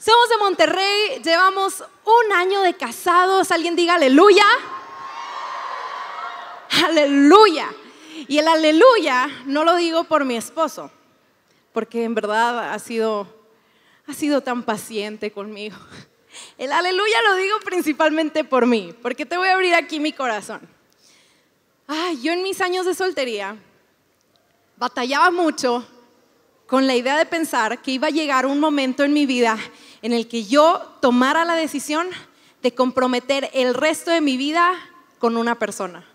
Somos de Monterrey, llevamos un año de casados. Alguien diga aleluya. Aleluya. Y el aleluya no lo digo por mi esposo, porque en verdad ha sido, ha sido tan paciente conmigo. El aleluya lo digo principalmente por mí, porque te voy a abrir aquí mi corazón. Ay, yo en mis años de soltería batallaba mucho con la idea de pensar que iba a llegar un momento en mi vida en el que yo tomara la decisión de comprometer el resto de mi vida con una persona.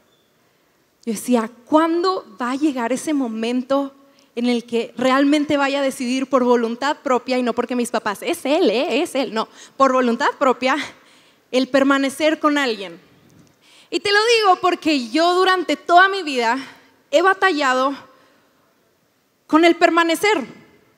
Yo decía, ¿cuándo va a llegar ese momento en el que realmente vaya a decidir por voluntad propia y no porque mis papás, es él, ¿eh? es él, no, por voluntad propia, el permanecer con alguien? Y te lo digo porque yo durante toda mi vida he batallado con el permanecer.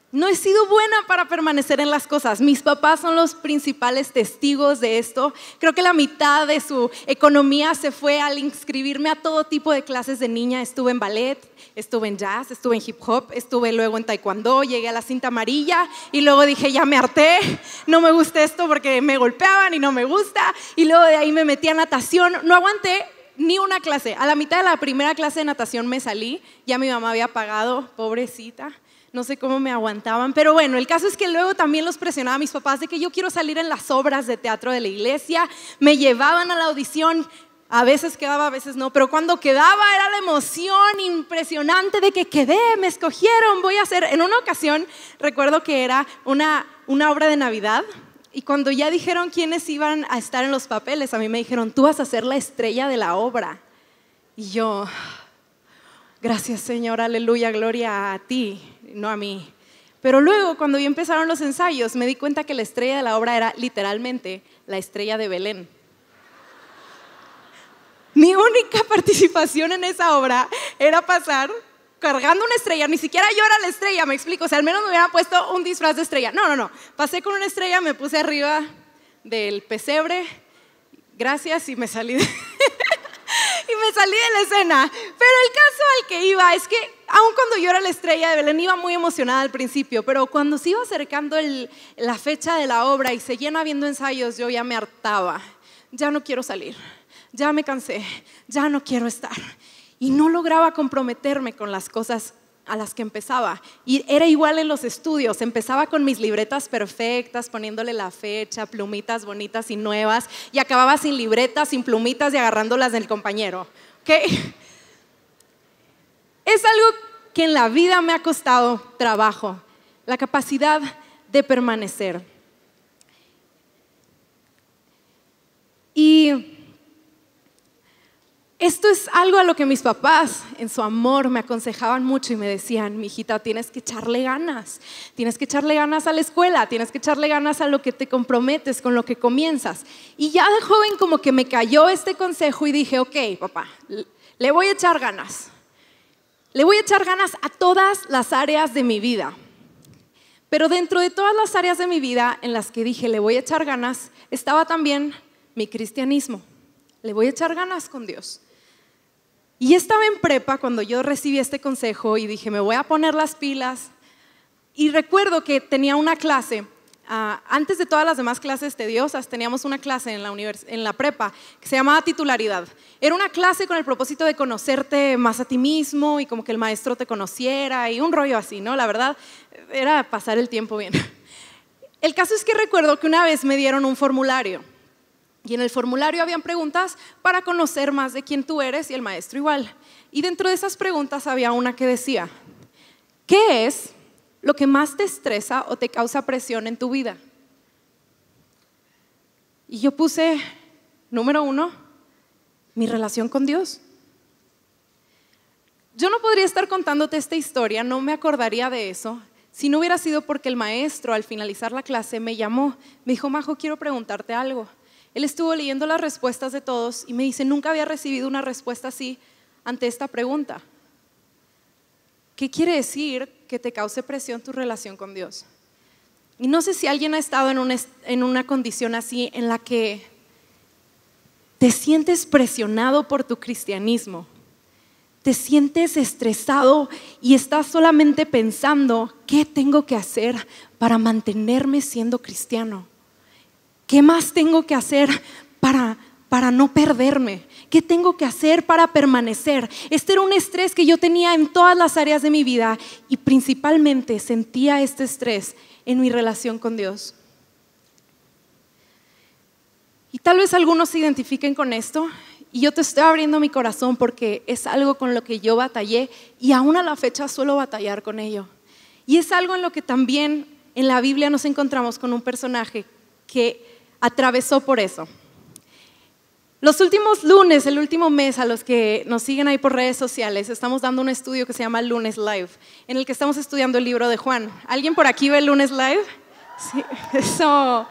No he sido buena para permanecer en las cosas. Mis papás son los principales testigos de esto. Creo que la mitad de su economía se fue al inscribirme a todo tipo de clases de niña. Estuve en ballet, estuve en jazz, estuve en hip hop, estuve luego en taekwondo, llegué a la cinta amarilla y luego dije, ya me harté, no me gusta esto porque me golpeaban y no me gusta. Y luego de ahí me metí a natación. No aguanté ni una clase. A la mitad de la primera clase de natación me salí. Ya mi mamá había pagado, pobrecita no sé cómo me aguantaban, pero bueno, el caso es que luego también los presionaba a mis papás de que yo quiero salir en las obras de teatro de la iglesia, me llevaban a la audición, a veces quedaba, a veces no, pero cuando quedaba era la emoción impresionante de que quedé, me escogieron, voy a hacer, en una ocasión recuerdo que era una, una obra de Navidad. Y cuando ya dijeron quiénes iban a estar en los papeles, a mí me dijeron, tú vas a ser la estrella de la obra. Y yo, gracias Señor, aleluya, gloria a ti no a mí. Pero luego, cuando ya empezaron los ensayos, me di cuenta que la estrella de la obra era literalmente la estrella de Belén. Mi única participación en esa obra era pasar cargando una estrella, ni siquiera yo era la estrella, me explico, o sea, al menos me hubiera puesto un disfraz de estrella. No, no, no, pasé con una estrella, me puse arriba del pesebre, gracias y me salí de... y me salí de la escena. Pero el caso al que iba es que, aun cuando yo era la estrella de Belén, iba muy emocionada al principio, pero cuando se iba acercando la fecha de la obra y seguían habiendo ensayos, yo ya me hartaba. Ya no quiero salir, ya me cansé, ya no quiero estar. Y no lograba comprometerme con las cosas a las que empezaba. Y era igual en los estudios. Empezaba con mis libretas perfectas, poniéndole la fecha, plumitas bonitas y nuevas, y acababa sin libretas, sin plumitas y agarrándolas del compañero. ¿Okay? Es algo que en la vida me ha costado trabajo, la capacidad de permanecer. Y esto es algo a lo que mis papás en su amor me aconsejaban mucho y me decían, mi hijita, tienes que echarle ganas, tienes que echarle ganas a la escuela, tienes que echarle ganas a lo que te comprometes, con lo que comienzas. Y ya de joven como que me cayó este consejo y dije, ok, papá, le voy a echar ganas. Le voy a echar ganas a todas las áreas de mi vida. Pero dentro de todas las áreas de mi vida en las que dije, le voy a echar ganas, estaba también mi cristianismo. Le voy a echar ganas con Dios. Y estaba en prepa cuando yo recibí este consejo y dije, me voy a poner las pilas. Y recuerdo que tenía una clase, ah, antes de todas las demás clases tediosas, teníamos una clase en la, en la prepa que se llamaba titularidad. Era una clase con el propósito de conocerte más a ti mismo y como que el maestro te conociera y un rollo así, ¿no? La verdad, era pasar el tiempo bien. El caso es que recuerdo que una vez me dieron un formulario y en el formulario habían preguntas para conocer más de quién tú eres y el maestro igual. Y dentro de esas preguntas había una que decía, ¿qué es lo que más te estresa o te causa presión en tu vida? Y yo puse, número uno, mi relación con Dios. Yo no podría estar contándote esta historia, no me acordaría de eso, si no hubiera sido porque el maestro al finalizar la clase me llamó, me dijo, Majo, quiero preguntarte algo. Él estuvo leyendo las respuestas de todos y me dice, nunca había recibido una respuesta así ante esta pregunta. ¿Qué quiere decir que te cause presión tu relación con Dios? Y no sé si alguien ha estado en una, en una condición así en la que te sientes presionado por tu cristianismo, te sientes estresado y estás solamente pensando, ¿qué tengo que hacer para mantenerme siendo cristiano? ¿Qué más tengo que hacer para, para no perderme? ¿Qué tengo que hacer para permanecer? Este era un estrés que yo tenía en todas las áreas de mi vida y principalmente sentía este estrés en mi relación con Dios. Y tal vez algunos se identifiquen con esto y yo te estoy abriendo mi corazón porque es algo con lo que yo batallé y aún a la fecha suelo batallar con ello. Y es algo en lo que también en la Biblia nos encontramos con un personaje que atravesó por eso. Los últimos lunes, el último mes, a los que nos siguen ahí por redes sociales, estamos dando un estudio que se llama Lunes Live, en el que estamos estudiando el libro de Juan. ¿Alguien por aquí ve Lunes Live? Sí, eso.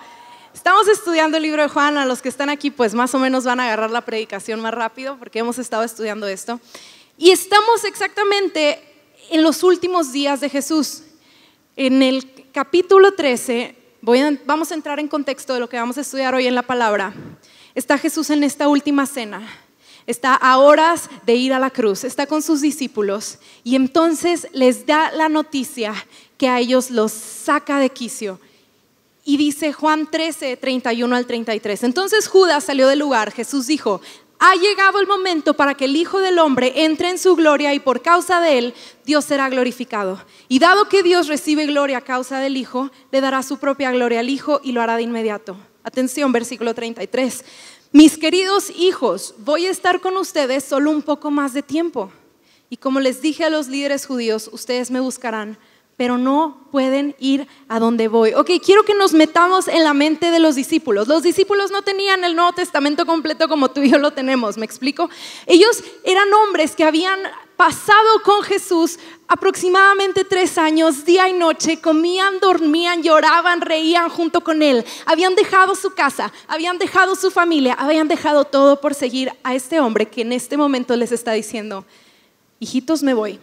Estamos estudiando el libro de Juan, a los que están aquí pues más o menos van a agarrar la predicación más rápido porque hemos estado estudiando esto. Y estamos exactamente en los últimos días de Jesús. En el capítulo 13, vamos a entrar en contexto de lo que vamos a estudiar hoy en la palabra. Está Jesús en esta última cena. Está a horas de ir a la cruz, está con sus discípulos y entonces les da la noticia que a ellos los saca de quicio y dice Juan 13, 31 al 33. Entonces Judas salió del lugar. Jesús dijo, ha llegado el momento para que el Hijo del Hombre entre en su gloria y por causa de él Dios será glorificado. Y dado que Dios recibe gloria a causa del Hijo, le dará su propia gloria al Hijo y lo hará de inmediato. Atención, versículo 33. Mis queridos hijos, voy a estar con ustedes solo un poco más de tiempo. Y como les dije a los líderes judíos, ustedes me buscarán pero no pueden ir a donde voy. Ok, quiero que nos metamos en la mente de los discípulos. Los discípulos no tenían el Nuevo Testamento completo como tú y yo lo tenemos, ¿me explico? Ellos eran hombres que habían pasado con Jesús aproximadamente tres años, día y noche, comían, dormían, lloraban, reían junto con Él. Habían dejado su casa, habían dejado su familia, habían dejado todo por seguir a este hombre que en este momento les está diciendo, hijitos, me voy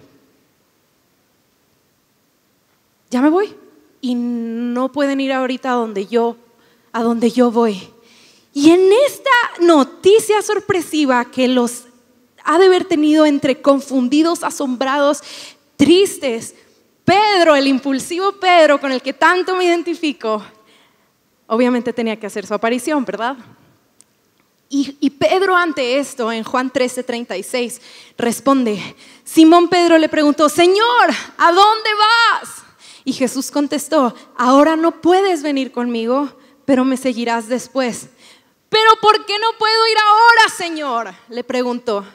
ya me voy. Y no pueden ir ahorita a donde yo, a donde yo voy. Y en esta noticia sorpresiva que los ha de haber tenido entre confundidos, asombrados, tristes, Pedro, el impulsivo Pedro con el que tanto me identifico, obviamente tenía que hacer su aparición, ¿verdad? Y, Pedro ante esto, en Juan 13, 36, responde, Simón Pedro le preguntó, Señor, ¿a dónde vas? Y Jesús contestó, ahora no puedes venir conmigo, pero me seguirás después. Pero ¿por qué no puedo ir ahora, Señor? Le preguntó.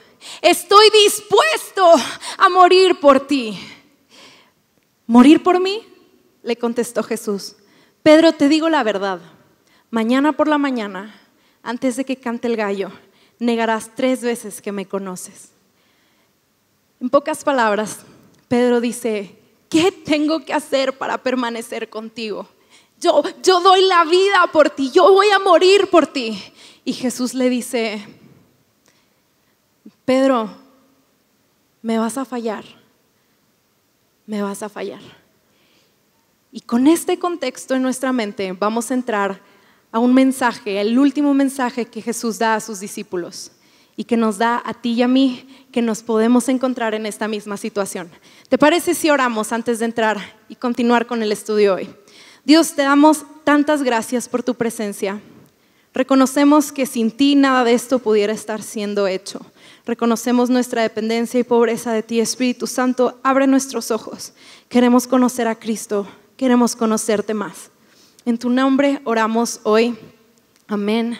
Estoy dispuesto a morir por ti. ¿Morir por mí? Le contestó Jesús. Pedro, te digo la verdad. Mañana por la mañana, antes de que cante el gallo, negarás tres veces que me conoces. En pocas palabras, Pedro dice, ¿qué tengo que hacer para permanecer contigo? Yo, yo doy la vida por ti, yo voy a morir por ti. Y Jesús le dice, Pedro, me vas a fallar, me vas a fallar. Y con este contexto en nuestra mente vamos a entrar a un mensaje, el último mensaje que Jesús da a sus discípulos y que nos da a ti y a mí que nos podemos encontrar en esta misma situación. ¿Te parece si oramos antes de entrar y continuar con el estudio hoy? Dios, te damos tantas gracias por tu presencia. Reconocemos que sin ti nada de esto pudiera estar siendo hecho. Reconocemos nuestra dependencia y pobreza de ti, Espíritu Santo. Abre nuestros ojos. Queremos conocer a Cristo. Queremos conocerte más. En tu nombre oramos hoy. Amén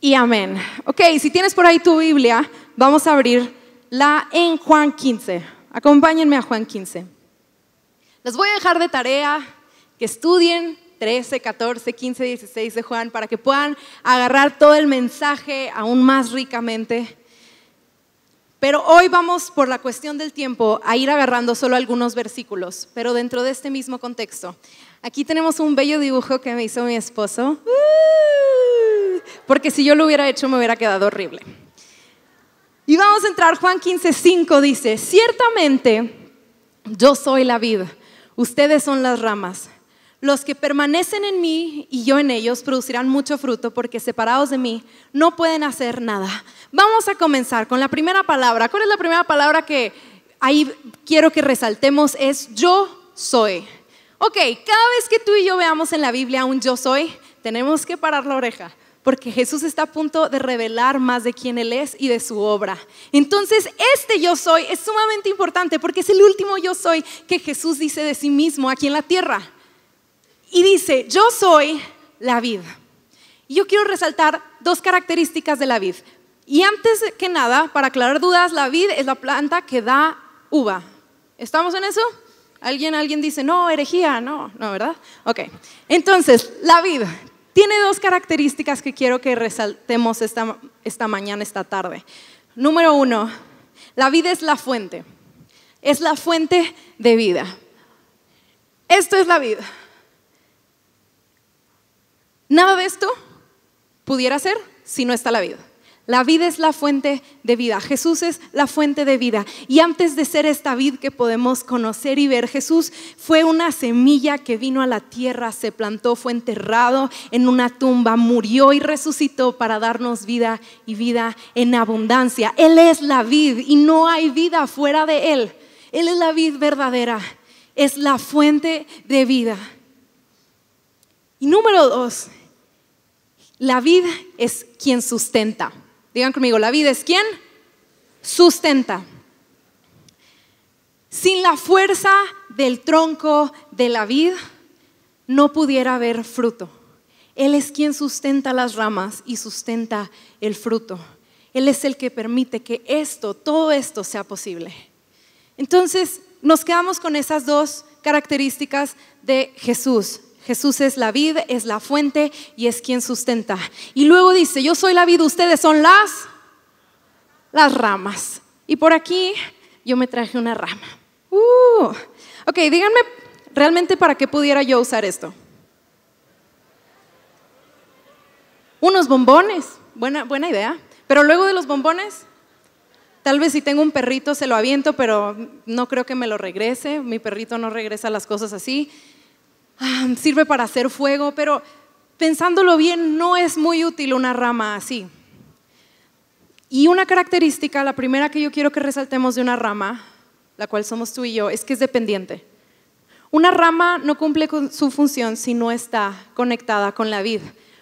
y amén. Ok, si tienes por ahí tu Biblia, vamos a abrirla en Juan 15. Acompáñenme a Juan 15. Les voy a dejar de tarea que estudien 13, 14, 15, 16 de Juan para que puedan agarrar todo el mensaje aún más ricamente. Pero hoy vamos, por la cuestión del tiempo, a ir agarrando solo algunos versículos, pero dentro de este mismo contexto. Aquí tenemos un bello dibujo que me hizo mi esposo porque si yo lo hubiera hecho me hubiera quedado horrible. Y vamos a entrar, Juan 15, 5 dice, ciertamente yo soy la vid, ustedes son las ramas. Los que permanecen en mí y yo en ellos producirán mucho fruto porque separados de mí no pueden hacer nada. Vamos a comenzar con la primera palabra. ¿Cuál es la primera palabra que ahí quiero que resaltemos? Es yo soy. Ok, cada vez que tú y yo veamos en la Biblia un yo soy, tenemos que parar la oreja porque Jesús está a punto de revelar más de quién Él es y de su obra. Entonces, este yo soy es sumamente importante porque es el último yo soy que Jesús dice de sí mismo aquí en la tierra. Y dice, yo soy la vid. Y yo quiero resaltar dos características de la vid. Y antes que nada, para aclarar dudas, la vid es la planta que da uva. ¿Estamos en eso? ¿Alguien, alguien dice, no, herejía? No, no, ¿verdad? Ok. Entonces, la vid tiene dos características que quiero que resaltemos esta, esta mañana, esta tarde. Número uno, la vida es la fuente. Es la fuente de vida. Esto es la vida. Nada de esto pudiera ser si no está la vida. La vida es la fuente de vida. Jesús es la fuente de vida. Y antes de ser esta vid que podemos conocer y ver, Jesús fue una semilla que vino a la tierra, se plantó, fue enterrado en una tumba, murió y resucitó para darnos vida y vida en abundancia. Él es la vid y no hay vida fuera de Él. Él es la vid verdadera. Es la fuente de vida. Y número dos, la vida es quien sustenta. Digan conmigo, la vida es quien sustenta. Sin la fuerza del tronco de la vid, no pudiera haber fruto. Él es quien sustenta las ramas y sustenta el fruto. Él es el que permite que esto, todo esto sea posible. Entonces, nos quedamos con esas dos características de Jesús. Jesús es la vid, es la fuente y es quien sustenta. Y luego dice, yo soy la vid, ustedes son las, las ramas. Y por aquí yo me traje una rama. Uh, ok, díganme realmente para qué pudiera yo usar esto. Unos bombones, buena, buena idea. Pero luego de los bombones, tal vez si tengo un perrito se lo aviento, pero no creo que me lo regrese. Mi perrito no regresa las cosas así. Ah, sirve para hacer fuego, pero pensándolo bien, no es muy útil una rama así. Y una característica, la primera que yo quiero que resaltemos de una rama, la cual somos tú y yo, es que es dependiente. Una rama no cumple con su función si no está conectada con la vid.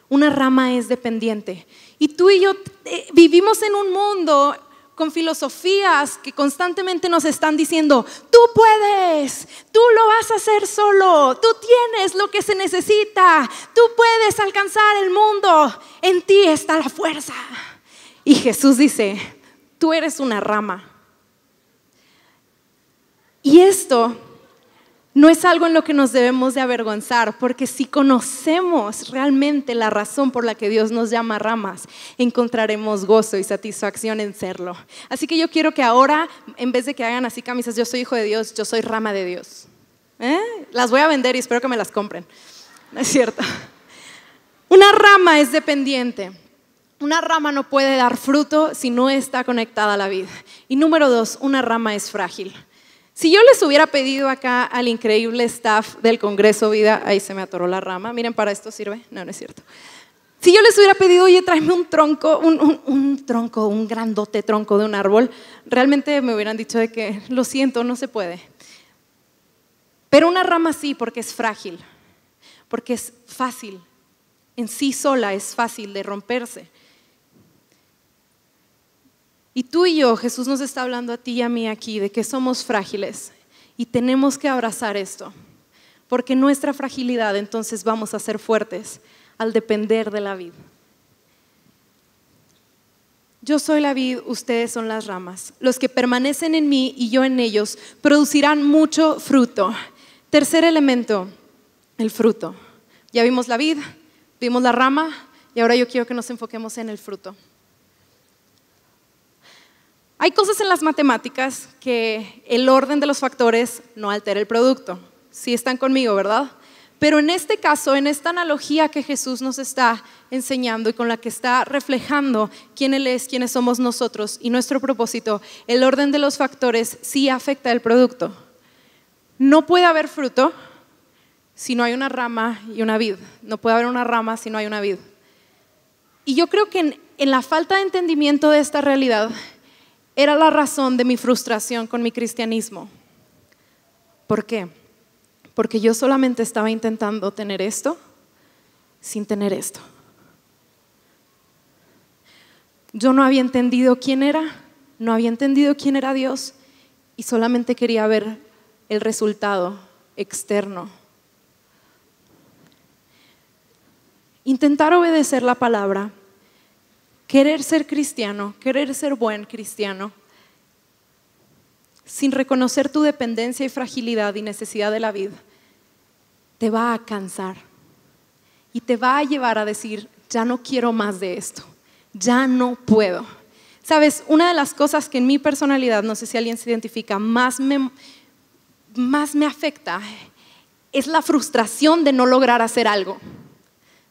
Una rama es dependiente. Y tú y yo eh, vivimos en un mundo con filosofías que constantemente nos están diciendo, tú puedes, tú lo vas a hacer solo, tú tienes lo que se necesita, tú puedes alcanzar el mundo, en ti está la fuerza. Y Jesús dice, tú eres una rama. Y esto no es algo en lo que nos debemos de avergonzar, porque si conocemos realmente la razón por la que Dios nos llama ramas, encontraremos gozo y satisfacción en serlo. Así que yo quiero que ahora, en vez de que hagan así camisas, yo soy hijo de Dios, yo soy rama de Dios. ¿Eh? Las voy a vender y espero que me las compren. No es cierto. Una rama es dependiente. Una rama no puede dar fruto si no está conectada a la vida. Y número dos, una rama es frágil. Si yo les hubiera pedido acá al increíble staff del Congreso Vida, ahí se me atoró la rama, miren, para esto sirve, no, no es cierto. Si yo les hubiera pedido, oye, tráeme un tronco, un, tronco, un grandote tronco de un árbol, realmente me hubieran dicho de que, lo siento, no se puede. Pero una rama sí, porque es frágil, porque es fácil, en sí sola es fácil de romperse. Y tú y yo, Jesús nos está hablando a ti y a mí aquí de que somos frágiles y tenemos que abrazar esto, porque nuestra fragilidad entonces vamos a ser fuertes al depender de la vid. Yo soy la vid, ustedes son las ramas. Los que permanecen en mí y yo en ellos producirán mucho fruto. Tercer elemento, el fruto. Ya vimos la vid, vimos la rama y ahora yo quiero que nos enfoquemos en el fruto. Hay cosas en las matemáticas que el orden de los factores no altera el producto. Sí están conmigo, ¿verdad? Pero en este caso, en esta analogía que Jesús nos está enseñando y con la que está reflejando quién Él es, quiénes somos nosotros y nuestro propósito, el orden de los factores sí afecta el producto. No puede haber fruto si no hay una rama y una vid. No puede haber una rama si no hay una vid. Y yo creo que en, en la falta de entendimiento de esta realidad era la razón de mi frustración con mi cristianismo. ¿Por qué? Porque yo solamente estaba intentando tener esto sin tener esto. Yo no había entendido quién era, no había entendido quién era Dios y solamente quería ver el resultado externo. Intentar obedecer la palabra, querer ser cristiano, querer ser buen cristiano, sin reconocer tu dependencia y fragilidad y necesidad de la vida, te va a cansar y te va a llevar a decir, ya no quiero más de esto, ya no puedo. Sabes, una de las cosas que en mi personalidad, no sé si alguien se identifica, más me, más me afecta es la frustración de no lograr hacer algo.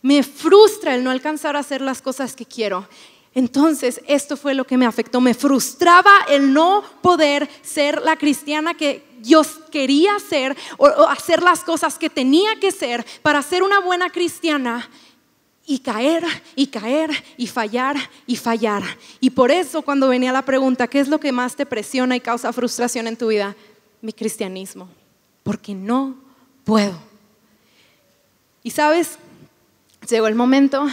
Me frustra el no alcanzar a hacer las cosas que quiero. Entonces, esto fue lo que me afectó. Me frustraba el no poder ser la cristiana que yo quería ser o, hacer las cosas que tenía que ser para ser una buena cristiana y caer y caer y fallar y fallar. Y por eso cuando venía la pregunta, ¿qué es lo que más te presiona y causa frustración en tu vida? Mi cristianismo. Porque no puedo. Y sabes, llegó el momento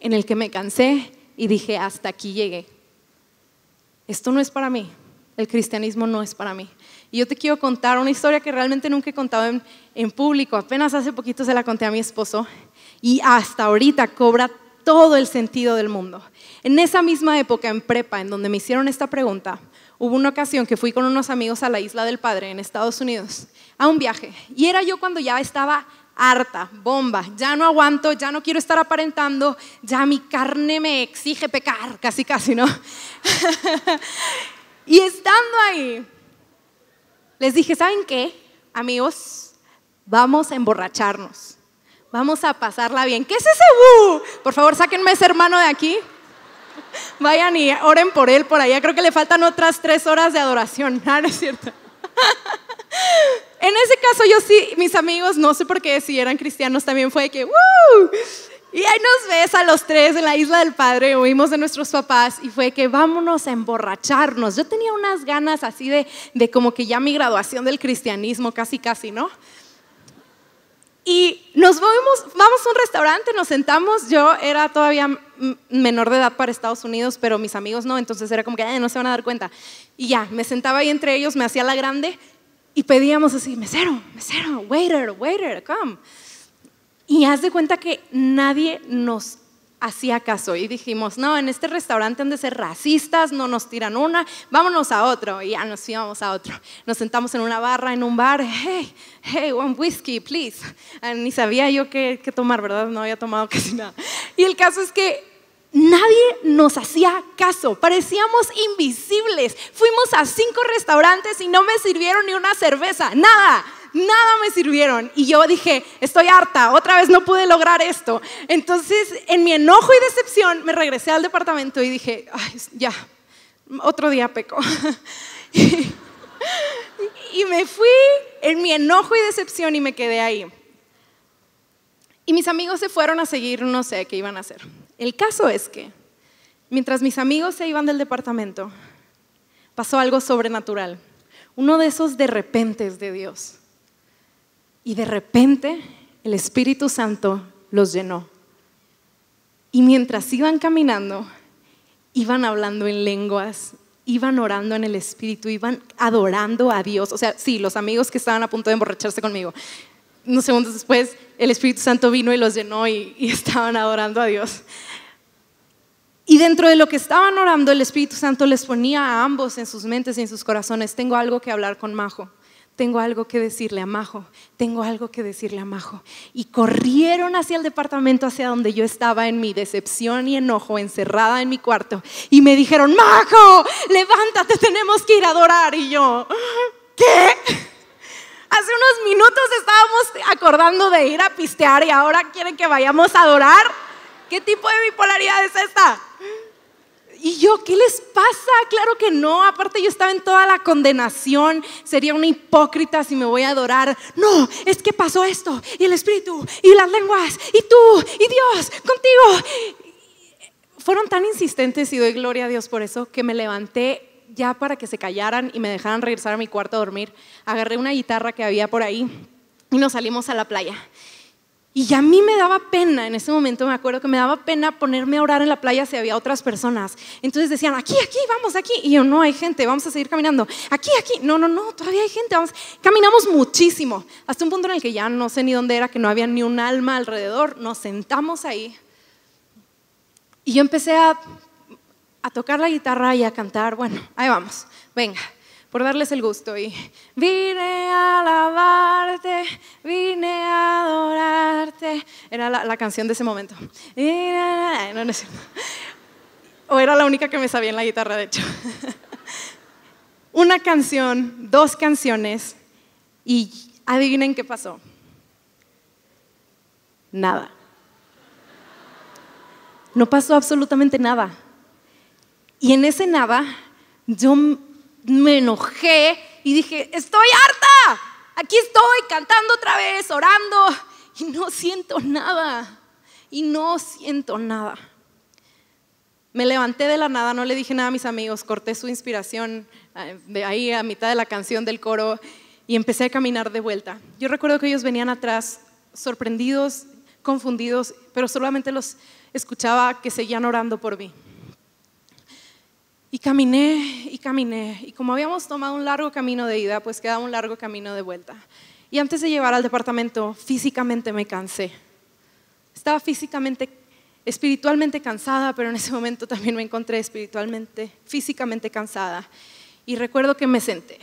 en el que me cansé y dije, hasta aquí llegué. Esto no es para mí, el cristianismo no es para mí. Y yo te quiero contar una historia que realmente nunca he contado en, en público, apenas hace poquito se la conté a mi esposo y hasta ahorita cobra todo el sentido del mundo. En esa misma época, en prepa, en donde me hicieron esta pregunta, hubo una ocasión que fui con unos amigos a la Isla del Padre en Estados Unidos a un viaje. Y era yo cuando ya estaba harta, bomba, ya no aguanto, ya no quiero estar aparentando, ya mi carne me exige pecar, casi, casi, ¿no? y estando ahí, les dije, ¿saben qué? Amigos, vamos a emborracharnos, vamos a pasarla bien. ¿Qué es ese bu? Por favor, sáquenme ese hermano de aquí. Vayan y oren por él por allá. Creo que le faltan otras tres horas de adoración. ¿No, ¿No es cierto? En ese caso yo sí, mis amigos, no sé por qué, si eran cristianos también fue que, ¡Woo! Y ahí nos ves a los tres en la isla del Padre, oímos de nuestros papás y fue que vámonos a emborracharnos. Yo tenía unas ganas así de, de como que ya mi graduación del cristianismo, casi, casi, ¿no? Y nos vamos, vamos a un restaurante, nos sentamos. Yo era todavía menor de edad para Estados Unidos, pero mis amigos no, entonces era como que no se van a dar cuenta. Y ya, me sentaba ahí entre ellos, me hacía la grande y pedíamos así, mesero, mesero, waiter, waiter, come. Y haz de cuenta que nadie nos hacía caso y dijimos, no, en este restaurante han de ser racistas, no nos tiran una, vámonos a otro. Y ya nos íbamos a otro. Nos sentamos en una barra, en un bar, hey, hey, one whiskey, please. Ah, ni sabía yo qué, qué tomar, ¿verdad? No había tomado casi nada. Y el caso es que Nadie nos hacía caso, parecíamos invisibles. Fuimos a cinco restaurantes y no me sirvieron ni una cerveza, nada, nada me sirvieron. Y yo dije, estoy harta, otra vez no pude lograr esto. Entonces, en mi enojo y decepción, me regresé al departamento y dije, Ay, ya, otro día peco. y me fui en mi enojo y decepción y me quedé ahí. Y mis amigos se fueron a seguir, no sé qué iban a hacer. El caso es que mientras mis amigos se iban del departamento, pasó algo sobrenatural. Uno de esos de repentes de Dios. Y de repente el Espíritu Santo los llenó. Y mientras iban caminando, iban hablando en lenguas, iban orando en el Espíritu, iban adorando a Dios. O sea, sí, los amigos que estaban a punto de emborracharse conmigo. Unos segundos después, el Espíritu Santo vino y los llenó y, y estaban adorando a Dios. Y dentro de lo que estaban orando, el Espíritu Santo les ponía a ambos en sus mentes y en sus corazones, tengo algo que hablar con Majo, tengo algo que decirle a Majo, tengo algo que decirle a Majo. Y corrieron hacia el departamento, hacia donde yo estaba en mi decepción y enojo, encerrada en mi cuarto, y me dijeron, Majo, levántate, tenemos que ir a adorar. Y yo, ¿qué? Hace unos minutos estábamos acordando de ir a pistear y ahora quieren que vayamos a adorar. ¿Qué tipo de bipolaridad es esta? Y yo, ¿qué les pasa? Claro que no. Aparte yo estaba en toda la condenación. Sería una hipócrita si me voy a adorar. No, es que pasó esto. Y el Espíritu, y las lenguas, y tú, y Dios, contigo. Fueron tan insistentes y doy gloria a Dios por eso que me levanté ya para que se callaran y me dejaran regresar a mi cuarto a dormir. Agarré una guitarra que había por ahí y nos salimos a la playa. Y a mí me daba pena, en ese momento me acuerdo que me daba pena ponerme a orar en la playa si había otras personas. Entonces decían, aquí, aquí, vamos, aquí. Y yo, no hay gente, vamos a seguir caminando. Aquí, aquí. No, no, no, todavía hay gente. Vamos. Caminamos muchísimo, hasta un punto en el que ya no sé ni dónde era, que no había ni un alma alrededor. Nos sentamos ahí. Y yo empecé a, a tocar la guitarra y a cantar. Bueno, ahí vamos, venga por darles el gusto. Y vine a alabarte, vine a adorarte. Era la, canción de ese momento. O era la única que me sabía en la guitarra, de hecho. Una canción, dos canciones, y adivinen qué pasó. Nada. No pasó absolutamente nada. Y en ese nada, yo me enojé y dije, estoy harta, aquí estoy cantando otra vez, orando y no siento nada, y no siento nada. Me levanté de la nada, no le dije nada a mis amigos, corté su inspiración eh, de ahí a mitad de la canción del coro y empecé a caminar de vuelta. Yo recuerdo que ellos venían atrás sorprendidos, confundidos, pero solamente los escuchaba que seguían orando por mí. Y caminé y caminé. Y como habíamos tomado un largo camino de ida, pues quedaba un largo camino de vuelta. Y antes de llegar al departamento, físicamente me cansé. Estaba físicamente, espiritualmente cansada, pero en ese momento también me encontré espiritualmente, físicamente cansada. Y recuerdo que me senté.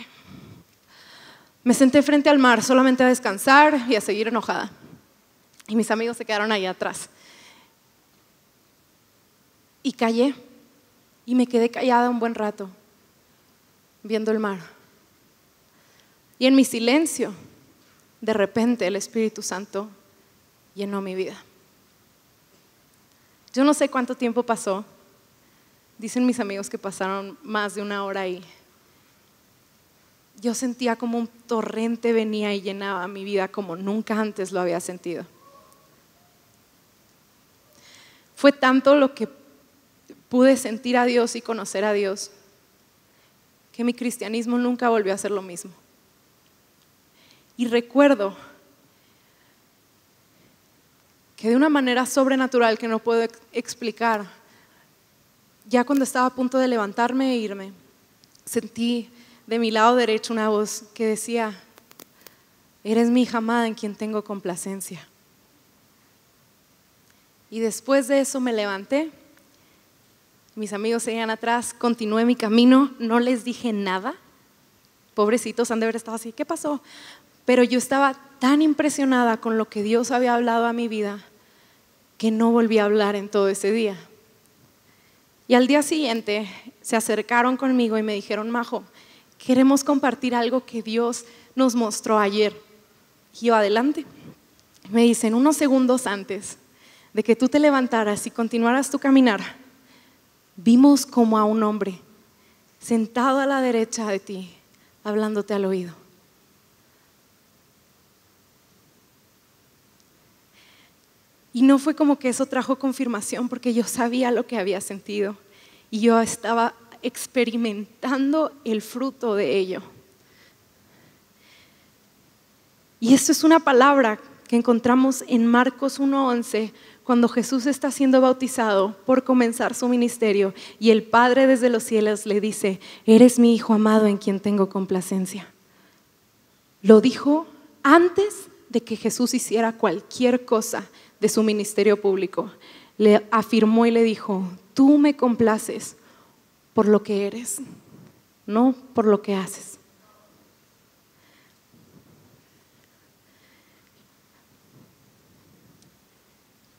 Me senté frente al mar solamente a descansar y a seguir enojada. Y mis amigos se quedaron ahí atrás. Y callé y me quedé callada un buen rato, viendo el mar. Y en mi silencio, de repente el Espíritu Santo llenó mi vida. Yo no sé cuánto tiempo pasó. Dicen mis amigos que pasaron más de una hora ahí. Yo sentía como un torrente venía y llenaba mi vida como nunca antes lo había sentido. Fue tanto lo que pude sentir a Dios y conocer a Dios, que mi cristianismo nunca volvió a ser lo mismo. Y recuerdo que de una manera sobrenatural que no puedo explicar, ya cuando estaba a punto de levantarme e irme, sentí de mi lado derecho una voz que decía, eres mi hija en quien tengo complacencia. Y después de eso me levanté mis amigos seguían atrás, continué mi camino, no les dije nada. Pobrecitos han de haber estado así, ¿qué pasó? Pero yo estaba tan impresionada con lo que Dios había hablado a mi vida que no volví a hablar en todo ese día. Y al día siguiente se acercaron conmigo y me dijeron, Majo, queremos compartir algo que Dios nos mostró ayer. Y yo, adelante. Me dicen, unos segundos antes de que tú te levantaras y continuaras tu caminar, vimos como a un hombre sentado a la derecha de ti, hablándote al oído. Y no fue como que eso trajo confirmación porque yo sabía lo que había sentido y yo estaba experimentando el fruto de ello. Y esto es una palabra que encontramos en Marcos 1.11 cuando Jesús está siendo bautizado por comenzar su ministerio y el Padre desde los cielos le dice, eres mi Hijo amado en quien tengo complacencia. Lo dijo antes de que Jesús hiciera cualquier cosa de su ministerio público. Le afirmó y le dijo, tú me complaces por lo que eres, no por lo que haces.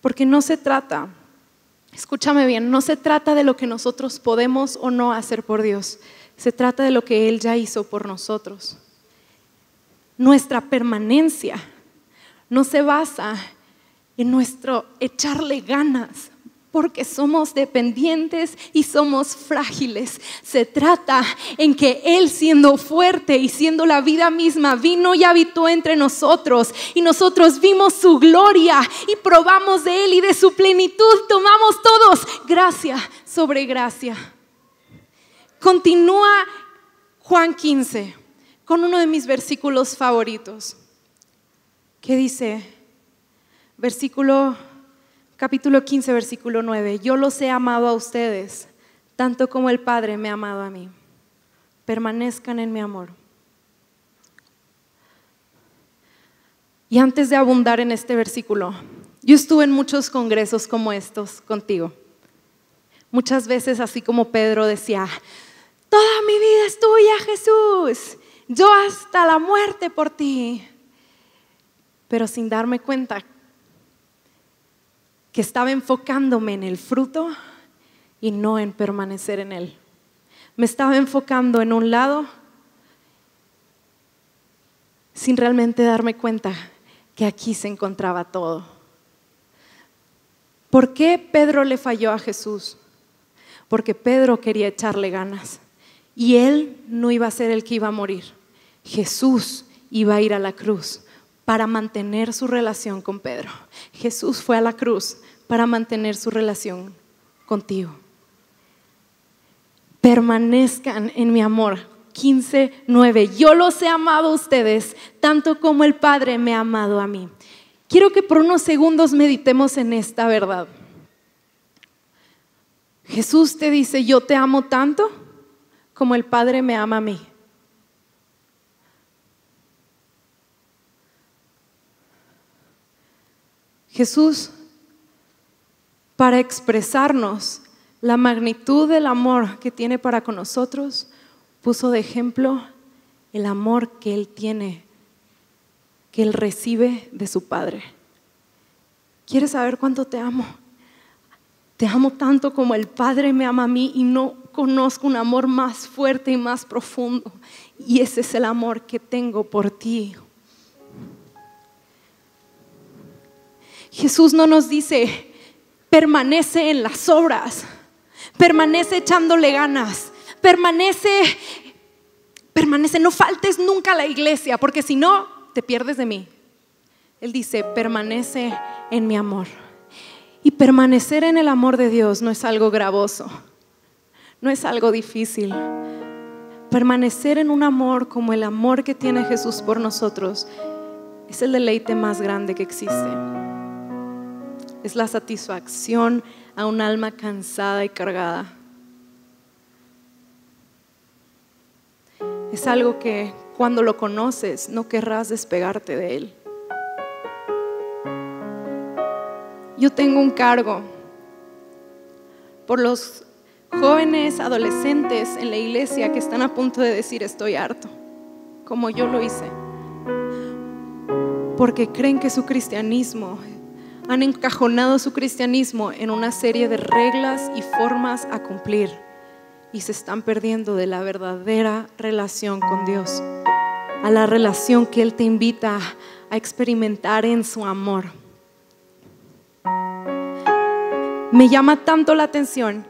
Porque no se trata, escúchame bien, no se trata de lo que nosotros podemos o no hacer por Dios, se trata de lo que Él ya hizo por nosotros. Nuestra permanencia no se basa en nuestro echarle ganas porque somos dependientes y somos frágiles. Se trata en que Él siendo fuerte y siendo la vida misma vino y habitó entre nosotros y nosotros vimos su gloria y probamos de Él y de su plenitud tomamos todos gracia sobre gracia. Continúa Juan 15 con uno de mis versículos favoritos, que dice, versículo, capítulo 15, versículo 9, yo los he amado a ustedes, tanto como el Padre me ha amado a mí. Permanezcan en mi amor. Y antes de abundar en este versículo, yo estuve en muchos congresos como estos contigo. Muchas veces, así como Pedro decía, Toda mi vida es tuya, Jesús. Yo hasta la muerte por ti. Pero sin darme cuenta estaba enfocándome en el fruto y no en permanecer en él. Me estaba enfocando en un lado sin realmente darme cuenta que aquí se encontraba todo. ¿Por qué Pedro le falló a Jesús? Porque Pedro quería echarle ganas. Y él no iba a ser el que iba a morir. Jesús iba a ir a la cruz para mantener su relación con Pedro. Jesús fue a la cruz para mantener su relación contigo. Permanezcan en mi amor. 15, 9. Yo los he amado a ustedes tanto como el Padre me ha amado a mí. Quiero que por unos segundos meditemos en esta verdad. Jesús te dice, yo te amo tanto como el Padre me ama a mí. Jesús, para expresarnos la magnitud del amor que tiene para con nosotros, puso de ejemplo el amor que Él tiene, que Él recibe de su Padre. ¿Quieres saber cuánto te amo? Te amo tanto como el Padre me ama a mí y no conozco un amor más fuerte y más profundo. Y ese es el amor que tengo por ti. Jesús no nos dice, permanece en las obras, permanece echándole ganas, permanece, permanece, no faltes nunca a la iglesia, porque si no, te pierdes de mí. Él dice, permanece en mi amor. Y permanecer en el amor de Dios no es algo gravoso no es algo difícil. Permanecer en un amor como el amor que tiene Jesús por nosotros es el deleite más grande que existe. Es la satisfacción a un alma cansada y cargada. Es algo que cuando lo conoces no querrás despegarte de él. Yo tengo un cargo por los jóvenes, adolescentes en la iglesia que están a punto de decir estoy harto, como yo lo hice, porque creen que su cristianismo, han encajonado su cristianismo en una serie de reglas y formas a cumplir y se están perdiendo de la verdadera relación con Dios, a la relación que Él te invita a experimentar en su amor. Me llama tanto la atención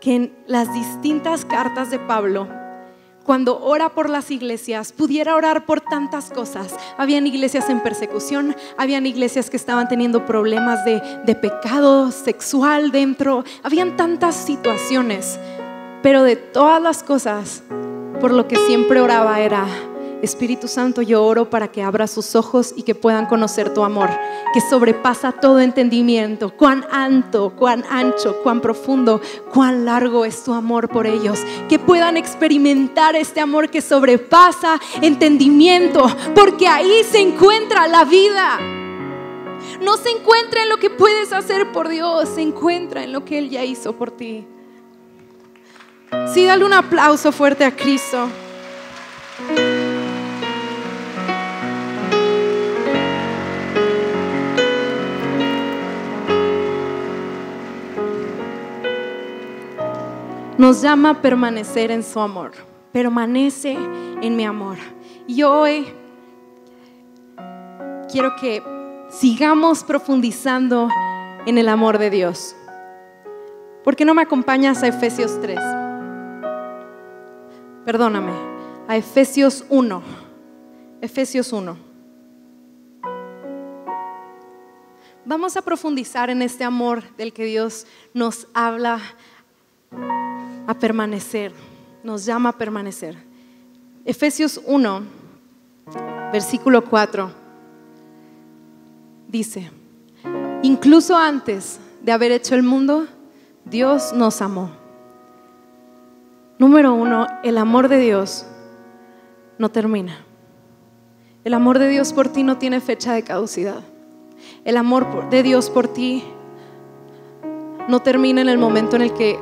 que en las distintas cartas de Pablo, cuando ora por las iglesias, pudiera orar por tantas cosas. Habían iglesias en persecución, habían iglesias que estaban teniendo problemas de, de pecado sexual dentro, habían tantas situaciones, pero de todas las cosas, por lo que siempre oraba era, Espíritu Santo, yo oro para que abra sus ojos y que puedan conocer tu amor, que sobrepasa todo entendimiento. Cuán alto, cuán ancho, cuán profundo, cuán largo es tu amor por ellos. Que puedan experimentar este amor que sobrepasa entendimiento, porque ahí se encuentra la vida. No se encuentra en lo que puedes hacer por Dios, se encuentra en lo que Él ya hizo por ti. Sí, dale un aplauso fuerte a Cristo. Nos llama a permanecer en su amor. Permanece en mi amor. Y hoy quiero que sigamos profundizando en el amor de Dios. ¿Por qué no me acompañas a Efesios 3? Perdóname, a Efesios 1. Efesios 1. Vamos a profundizar en este amor del que Dios nos habla a permanecer, nos llama a permanecer. Efesios 1, versículo 4, dice, incluso antes de haber hecho el mundo, Dios nos amó. Número uno, el amor de Dios no termina. El amor de Dios por ti no tiene fecha de caducidad. El amor de Dios por ti no termina en el momento en el que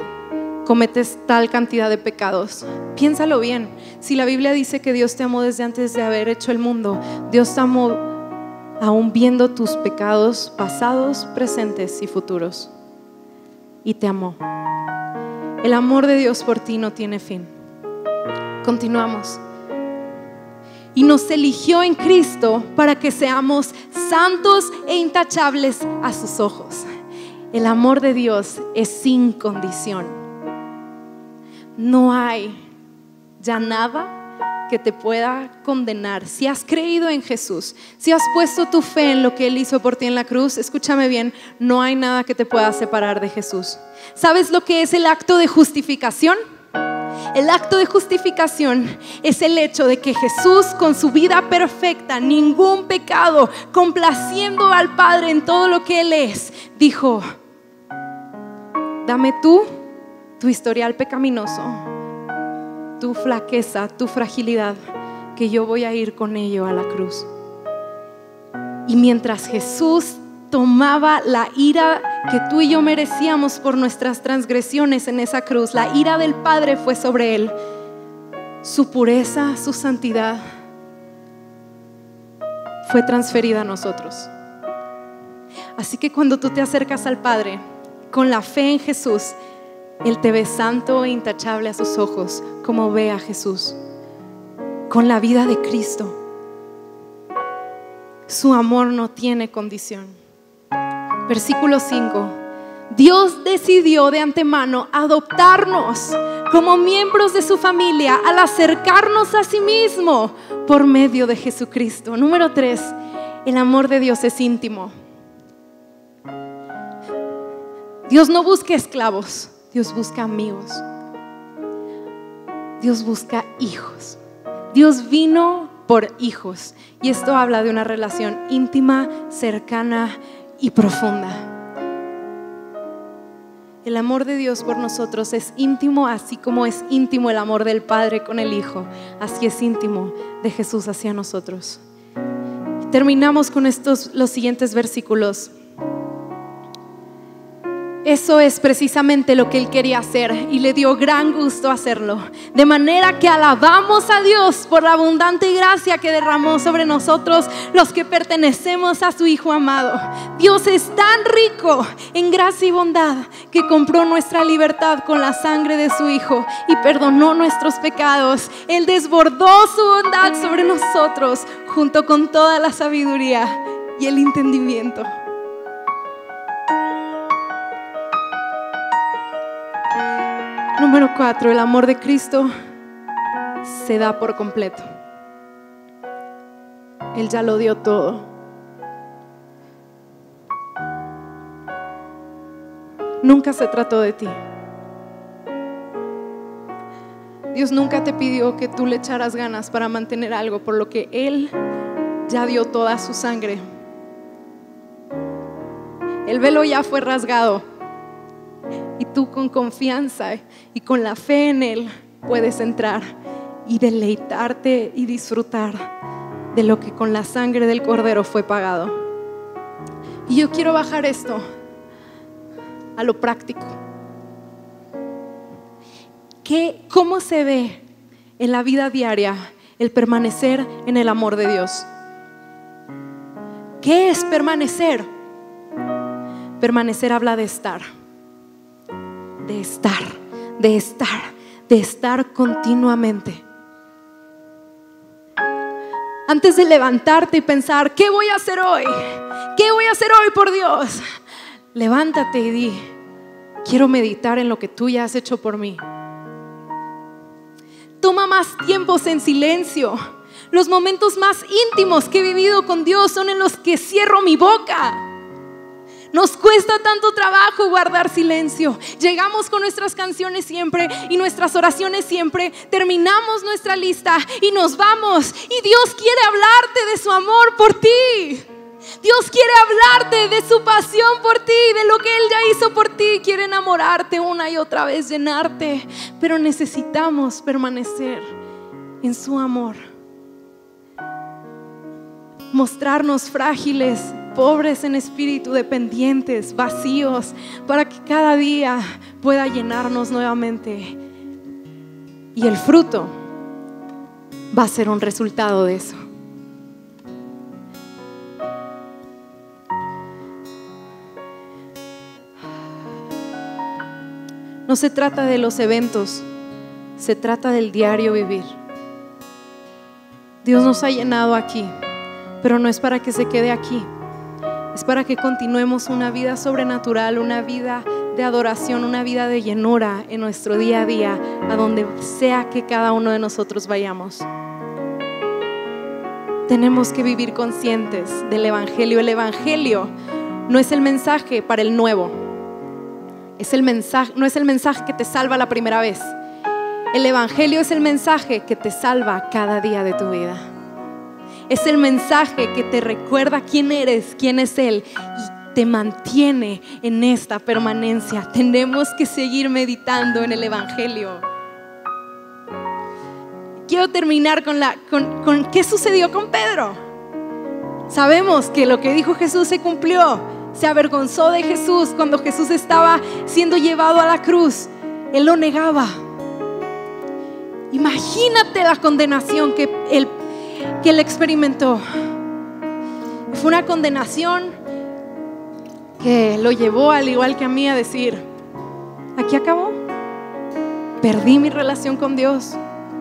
cometes tal cantidad de pecados. Piénsalo bien. Si la Biblia dice que Dios te amó desde antes de haber hecho el mundo, Dios te amó aún viendo tus pecados pasados, presentes y futuros y te amó. El amor de Dios por ti no tiene fin. Continuamos. Y nos eligió en Cristo para que seamos santos e intachables a sus ojos. El amor de Dios es sin condición. No hay ya nada que te pueda condenar. Si has creído en Jesús, si has puesto tu fe en lo que Él hizo por ti en la cruz, escúchame bien, no hay nada que te pueda separar de Jesús. ¿Sabes lo que es el acto de justificación? El acto de justificación es el hecho de que Jesús con su vida perfecta, ningún pecado, complaciendo al Padre en todo lo que Él es, dijo, dame tú tu historial pecaminoso tu flaqueza, tu fragilidad, que yo voy a ir con ello a la cruz. Y mientras Jesús tomaba la ira que tú y yo merecíamos por nuestras transgresiones en esa cruz, la ira del Padre fue sobre él. Su pureza, su santidad fue transferida a nosotros. Así que cuando tú te acercas al Padre con la fe en Jesús, él te ve santo e intachable a sus ojos, como ve a Jesús, con la vida de Cristo. Su amor no tiene condición. Versículo 5. Dios decidió de antemano adoptarnos como miembros de su familia al acercarnos a sí mismo por medio de Jesucristo. Número 3. El amor de Dios es íntimo. Dios no busca esclavos. Dios busca amigos. Dios busca hijos. Dios vino por hijos. Y esto habla de una relación íntima, cercana y profunda. El amor de Dios por nosotros es íntimo, así como es íntimo el amor del Padre con el Hijo. Así es íntimo de Jesús hacia nosotros. Terminamos con estos los siguientes versículos. Eso es precisamente lo que él quería hacer y le dio gran gusto hacerlo. De manera que alabamos a Dios por la abundante gracia que derramó sobre nosotros los que pertenecemos a su Hijo amado. Dios es tan rico en gracia y bondad que compró nuestra libertad con la sangre de su Hijo y perdonó nuestros pecados. Él desbordó su bondad sobre nosotros junto con toda la sabiduría y el entendimiento. Número cuatro, el amor de Cristo se da por completo. Él ya lo dio todo. Nunca se trató de ti. Dios nunca te pidió que tú le echaras ganas para mantener algo, por lo que Él ya dio toda su sangre. El velo ya fue rasgado y tú con confianza y con la fe en Él puedes entrar y deleitarte y disfrutar de lo que con la sangre del cordero fue pagado. Y yo quiero bajar esto a lo práctico. ¿Qué, ¿Cómo se ve en la vida diaria el permanecer en el amor de Dios? ¿Qué es permanecer? Permanecer habla de estar de estar, de estar, de estar continuamente. Antes de levantarte y pensar, ¿qué voy a hacer hoy? ¿Qué voy a hacer hoy por Dios? Levántate y di, quiero meditar en lo que tú ya has hecho por mí. Toma más tiempos en silencio. Los momentos más íntimos que he vivido con Dios son en los que cierro mi boca. Nos cuesta tanto trabajo guardar silencio. Llegamos con nuestras canciones siempre y nuestras oraciones siempre. Terminamos nuestra lista y nos vamos. Y Dios quiere hablarte de su amor por ti. Dios quiere hablarte de su pasión por ti, de lo que Él ya hizo por ti. Quiere enamorarte una y otra vez, llenarte. Pero necesitamos permanecer en su amor. Mostrarnos frágiles, pobres en espíritu, dependientes, vacíos, para que cada día pueda llenarnos nuevamente. Y el fruto va a ser un resultado de eso. No se trata de los eventos, se trata del diario vivir. Dios nos ha llenado aquí, pero no es para que se quede aquí. Es para que continuemos una vida sobrenatural, una vida de adoración, una vida de llenura en nuestro día a día, a donde sea que cada uno de nosotros vayamos. Tenemos que vivir conscientes del Evangelio. El Evangelio no es el mensaje para el nuevo es el mensaje, no es el mensaje que te salva la primera vez. El Evangelio es el mensaje que te salva cada día de tu vida. Es el mensaje que te recuerda quién eres, quién es Él y te mantiene en esta permanencia. Tenemos que seguir meditando en el Evangelio. Quiero terminar con, la, con, con qué sucedió con Pedro. Sabemos que lo que dijo Jesús se cumplió se avergonzó de Jesús cuando Jesús estaba siendo llevado a la cruz. Él lo negaba. Imagínate la condenación que él, que él experimentó. Fue una condenación que lo llevó, al igual que a mí, a decir, aquí acabó. Perdí mi relación con Dios.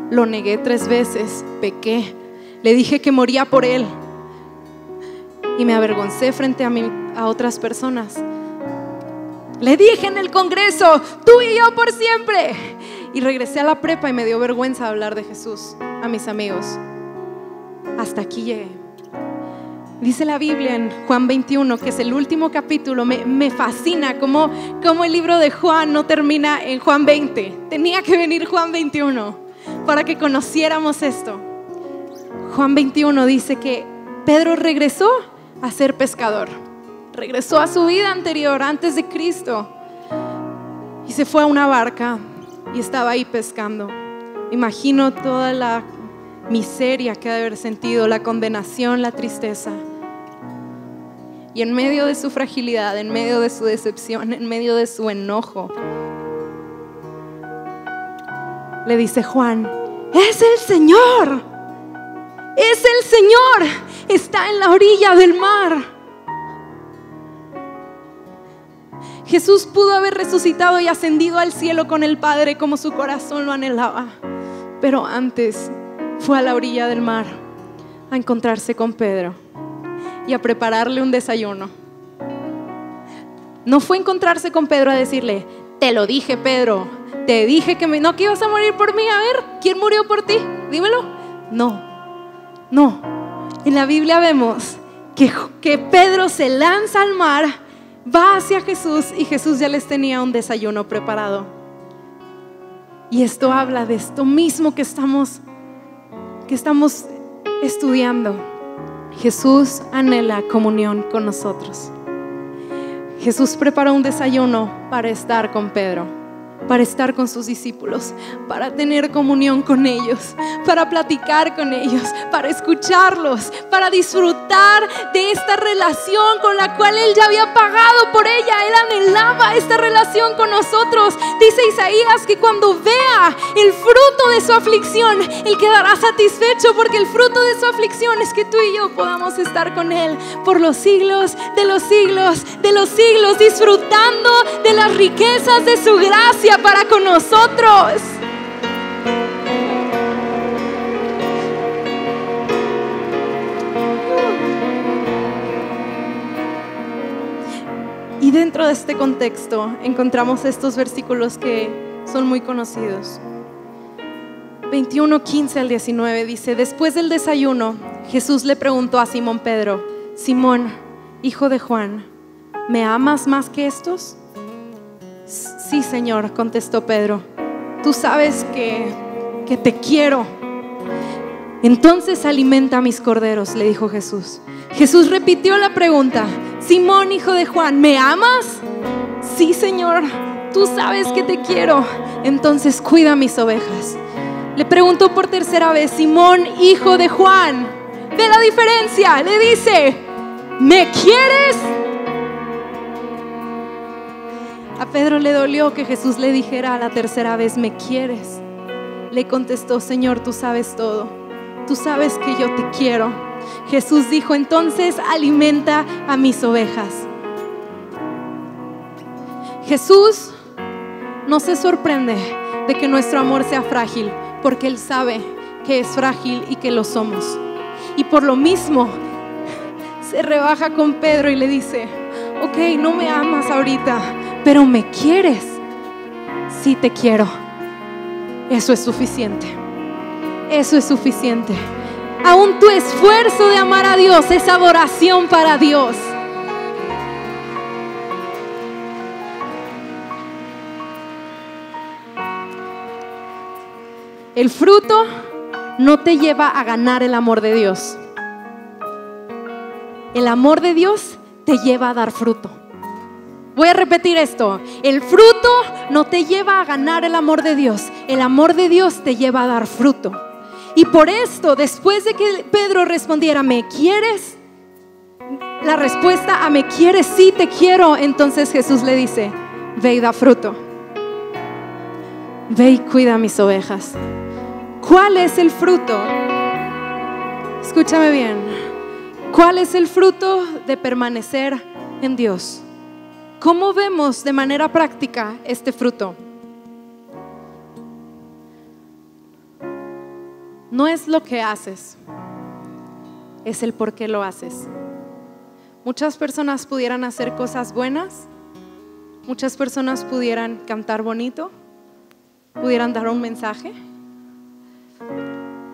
Lo negué tres veces, pequé. Le dije que moría por Él y me avergoncé frente a, a otras personas. Le dije en el Congreso, tú y yo por siempre. Y regresé a la prepa y me dio vergüenza hablar de Jesús a mis amigos. Hasta aquí llegué. Dice la Biblia en Juan 21, que es el último capítulo, me, me fascina cómo, cómo el libro de Juan no termina en Juan 20. Tenía que venir Juan 21 para que conociéramos esto. Juan 21 dice que Pedro regresó a ser pescador. Regresó a su vida anterior, antes de Cristo, y se fue a una barca y estaba ahí pescando. Imagino toda la miseria que ha de haber sentido, la condenación, la tristeza. Y en medio de su fragilidad, en medio de su decepción, en medio de su enojo, le dice Juan, es el Señor, es el Señor está en la orilla del mar. Jesús pudo haber resucitado y ascendido al cielo con el Padre como su corazón lo anhelaba. Pero antes fue a la orilla del mar a encontrarse con Pedro y a prepararle un desayuno. No fue a encontrarse con Pedro a decirle, te lo dije Pedro, te dije que no que ibas a morir por mí, a ver, ¿quién murió por ti? Dímelo. No, no, en la Biblia vemos que, que Pedro se lanza al mar, va hacia Jesús y Jesús ya les tenía un desayuno preparado. Y esto habla de esto mismo que estamos, que estamos estudiando. Jesús anhela comunión con nosotros. Jesús preparó un desayuno para estar con Pedro para estar con sus discípulos, para tener comunión con ellos, para platicar con ellos, para escucharlos, para disfrutar de esta relación con la cual Él ya había pagado por ella. Él anhelaba esta relación con nosotros. Dice Isaías que cuando vea el fruto de su aflicción, Él quedará satisfecho porque el fruto de su aflicción es que tú y yo podamos estar con Él por los siglos de los siglos de los siglos, disfrutando de las riquezas de su gracia para con nosotros. Y dentro de este contexto encontramos estos versículos que son muy conocidos. 21, 15 al 19 dice, después del desayuno, Jesús le preguntó a Simón Pedro, Simón, hijo de Juan, ¿me amas más que estos? Sí, Señor, contestó Pedro, tú sabes que, que te quiero. Entonces alimenta a mis corderos, le dijo Jesús. Jesús repitió la pregunta, Simón, hijo de Juan, ¿me amas? Sí, Señor, tú sabes que te quiero. Entonces cuida mis ovejas. Le preguntó por tercera vez, Simón, hijo de Juan, ve la diferencia. Le dice, ¿me quieres? A Pedro le dolió que Jesús le dijera la tercera vez, ¿me quieres? Le contestó, Señor, tú sabes todo. Tú sabes que yo te quiero. Jesús dijo, entonces alimenta a mis ovejas. Jesús no se sorprende de que nuestro amor sea frágil porque Él sabe que es frágil y que lo somos. Y por lo mismo se rebaja con Pedro y le dice, ok, no me amas ahorita, pero me quieres. Sí te quiero. Eso es suficiente. Eso es suficiente. Aún tu esfuerzo de amar a Dios es adoración para Dios. El fruto no te lleva a ganar el amor de Dios. El amor de Dios te lleva a dar fruto. Voy a repetir esto. El fruto no te lleva a ganar el amor de Dios. El amor de Dios te lleva a dar fruto. Y por esto, después de que Pedro respondiera, ¿me quieres? La respuesta a me quieres, sí te quiero. Entonces Jesús le dice, ve y da fruto. Ve y cuida mis ovejas. ¿Cuál es el fruto? Escúchame bien. ¿Cuál es el fruto de permanecer en Dios? ¿Cómo vemos de manera práctica este fruto? No es lo que haces, es el por qué lo haces. Muchas personas pudieran hacer cosas buenas, muchas personas pudieran cantar bonito, pudieran dar un mensaje,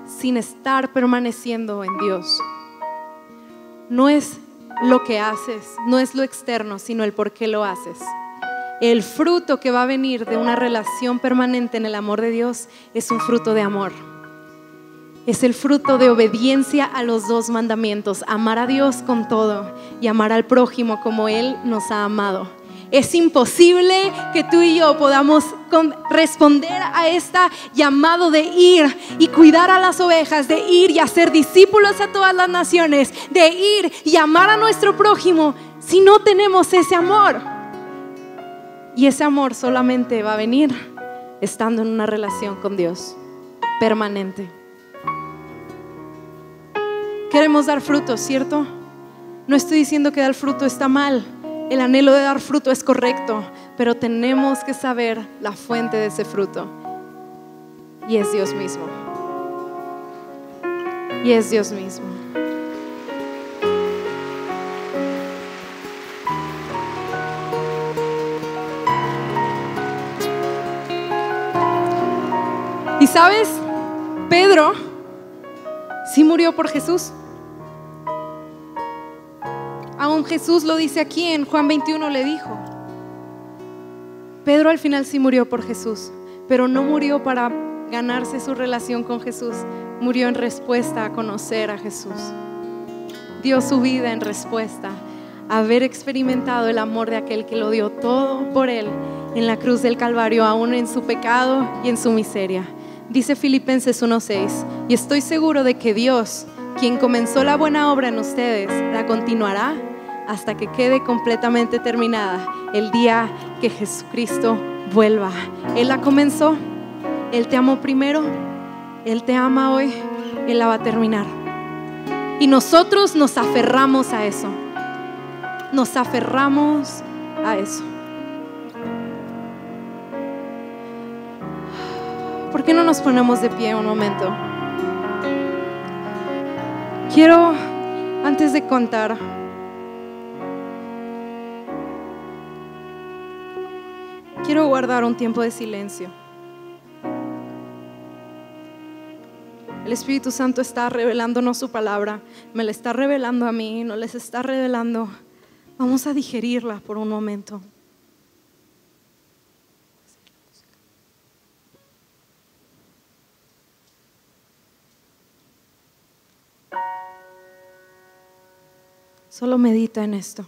sin estar permaneciendo en Dios. No es lo que haces, no es lo externo, sino el por qué lo haces. El fruto que va a venir de una relación permanente en el amor de Dios es un fruto de amor. Es el fruto de obediencia a los dos mandamientos, amar a Dios con todo y amar al prójimo como Él nos ha amado. Es imposible que tú y yo podamos responder a este llamado de ir y cuidar a las ovejas, de ir y hacer discípulos a todas las naciones, de ir y amar a nuestro prójimo si no tenemos ese amor. Y ese amor solamente va a venir estando en una relación con Dios permanente. Queremos dar fruto, ¿cierto? No estoy diciendo que dar fruto está mal. El anhelo de dar fruto es correcto, pero tenemos que saber la fuente de ese fruto. Y es Dios mismo. Y es Dios mismo. Y sabes, Pedro sí murió por Jesús. Aún Jesús lo dice aquí en Juan 21, le dijo. Pedro al final sí murió por Jesús, pero no murió para ganarse su relación con Jesús, murió en respuesta a conocer a Jesús. Dio su vida en respuesta a haber experimentado el amor de aquel que lo dio todo por él en la cruz del Calvario, aún en su pecado y en su miseria. Dice Filipenses 1:6, y estoy seguro de que Dios, quien comenzó la buena obra en ustedes, la continuará hasta que quede completamente terminada el día que Jesucristo vuelva. Él la comenzó, Él te amó primero, Él te ama hoy, Él la va a terminar. Y nosotros nos aferramos a eso. Nos aferramos a eso. ¿Por qué no nos ponemos de pie un momento? Quiero, antes de contar, Quiero guardar un tiempo de silencio. El Espíritu Santo está revelándonos su palabra, me la está revelando a mí, no les está revelando. Vamos a digerirla por un momento. Solo medita en esto.